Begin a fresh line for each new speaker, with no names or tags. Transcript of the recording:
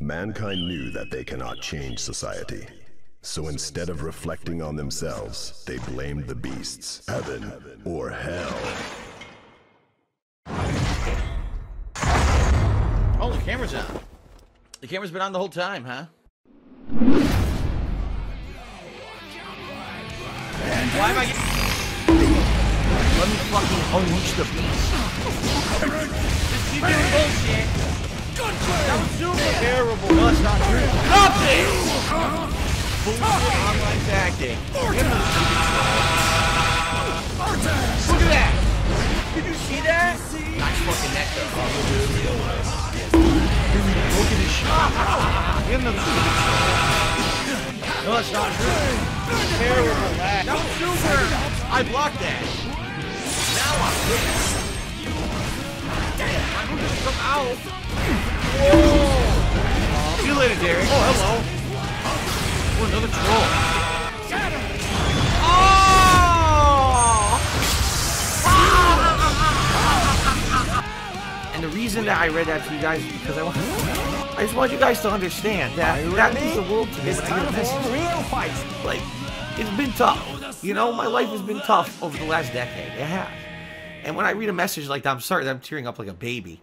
Mankind knew that they cannot change society. So instead of reflecting on themselves, they blamed the beasts, heaven, or hell.
Oh, the camera's on. The camera's been on the whole time, huh? Why am I getting... Let me fucking unleash the beast. Super terrible. No, not true. This! Bullshit online tactic. Look at that! Did you see that? Nice fucking neck though. Look at his shot. Get another No, that's not true. Terrible lag. Was super. I blocked that. Now I'm good. Damn, move just come out. Whoa. Later, Derek. Oh, hello. Oh, another troll. Oh! And the reason that I read that to you guys is because I want, I just want you guys to understand that that means the world to me. When I get a message,
real fight.
like it's been tough. You know, my life has been tough over the last decade. It has. And when I read a message like that, I'm sorry that I'm tearing up like a baby.